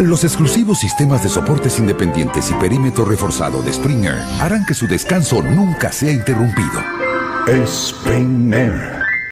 Los exclusivos sistemas de soportes independientes y perímetro reforzado de Springer harán que su descanso nunca sea interrumpido. Springer